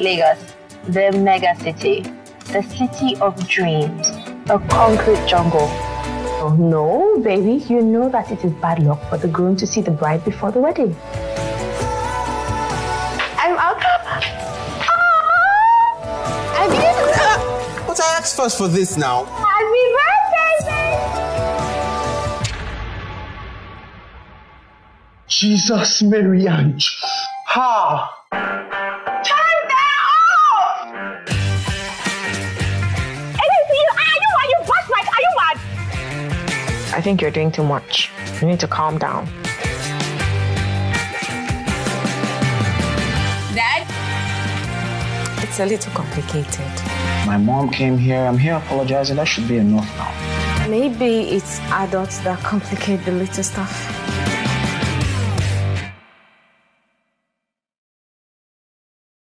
Lagos, the mega city, the city of dreams, a concrete jungle. Oh, no, baby, you know that it is bad luck for the groom to see the bride before the wedding. I'm out. Ah! I did. But I asked first for this now. Happy birthday, baby! Jesus, Mary, and ha! I think you're doing too much. You need to calm down. Dad? It's a little complicated. My mom came here. I'm here apologizing. That should be enough now. Maybe it's adults that complicate the little stuff.